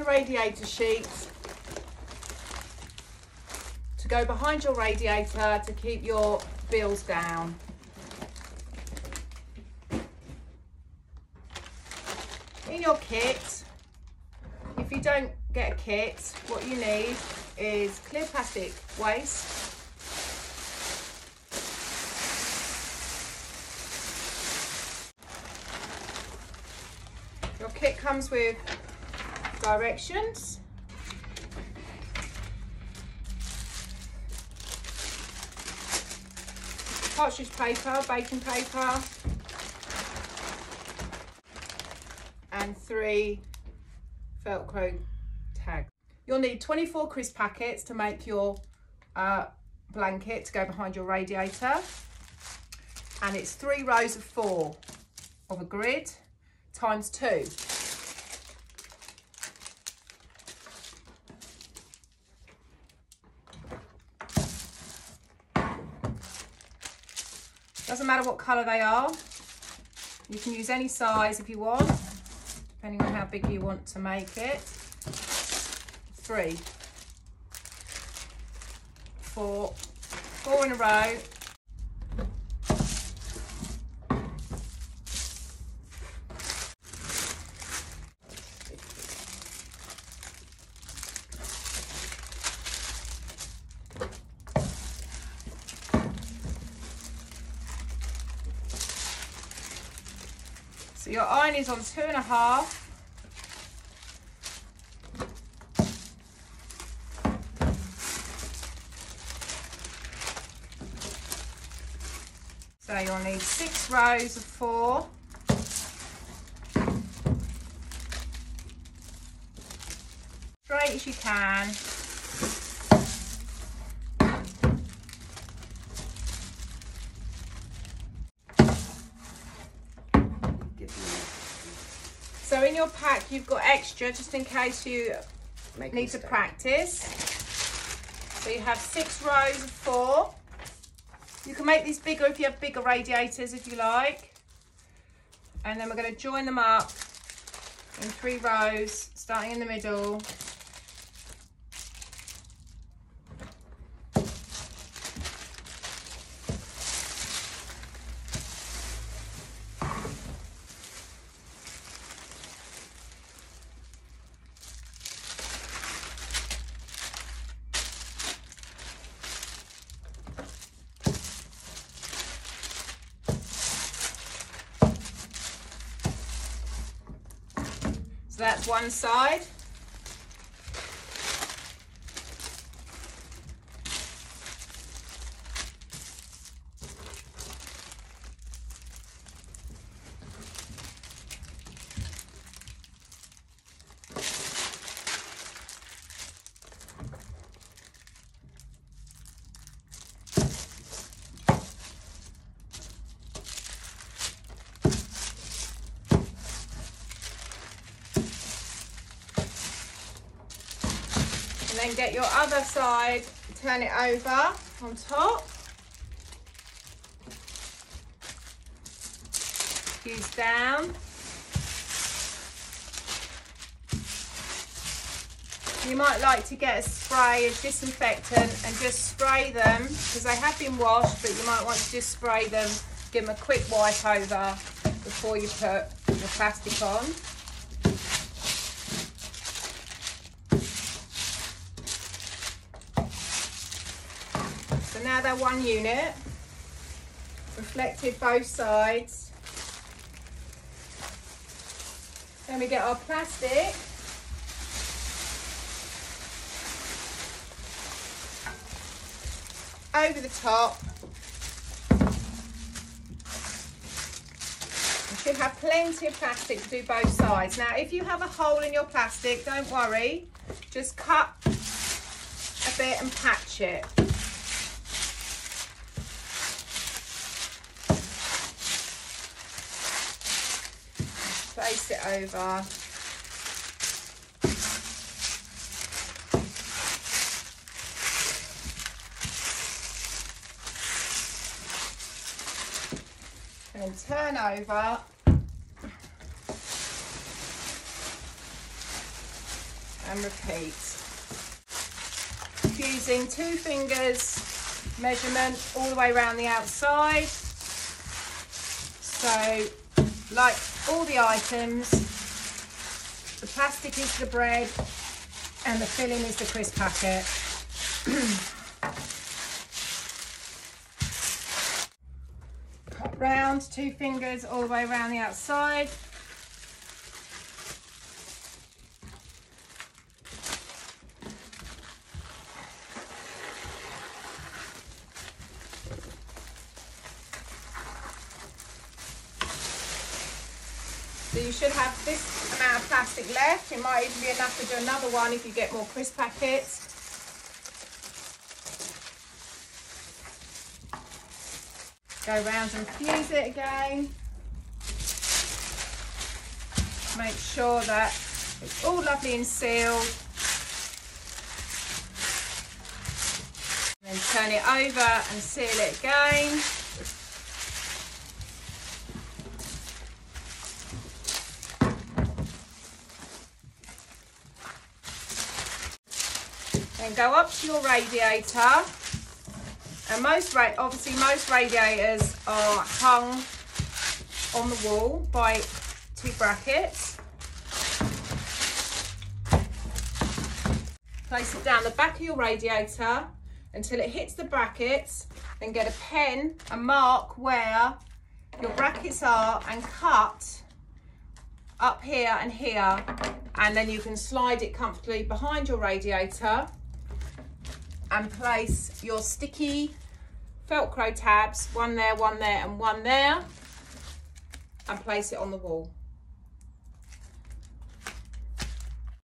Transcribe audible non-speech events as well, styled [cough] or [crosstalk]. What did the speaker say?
the radiator sheet to go behind your radiator to keep your bills down. In your kit, if you don't get a kit, what you need is clear plastic waste, Your kit comes with directions. parchment paper, baking paper, and three Velcro tags. You'll need 24 crisp packets to make your uh, blanket to go behind your radiator. And it's three rows of four of a grid times two. Doesn't matter what colour they are. You can use any size if you want, depending on how big you want to make it. Three, four, four in a row, Your iron is on two and a half. So you'll need six rows of four. Straight as you can. So in your pack, you've got extra just in case you Make need to practice. So you have six rows of four. You can make these bigger if you have bigger radiators if you like. And then we're going to join them up in three rows, starting in the middle. That's one side. And then get your other side, turn it over on top. Use down. You might like to get a spray of disinfectant and just spray them because they have been washed, but you might want to just spray them, give them a quick wipe over before you put the plastic on. Now they're one unit, reflected both sides. Then we get our plastic. Over the top. You should have plenty of plastic to do both sides. Now, if you have a hole in your plastic, don't worry. Just cut a bit and patch it. Place it over. And turn over. and repeat. Using two fingers measurement all the way around the outside. So like all the items, the plastic is the bread and the filling is the crisp packet. [clears throat] Cut round, two fingers all the way around the outside. So you should have this amount of plastic left. It might even be enough to do another one if you get more crisp packets. Go round and fuse it again. Make sure that it's all lovely and sealed. then turn it over and seal it again. Go up to your radiator. And most, obviously most radiators are hung on the wall by two brackets. Place it down the back of your radiator until it hits the brackets. Then get a pen and mark where your brackets are and cut up here and here. And then you can slide it comfortably behind your radiator and place your sticky Velcro tabs, one there, one there and one there and place it on the wall.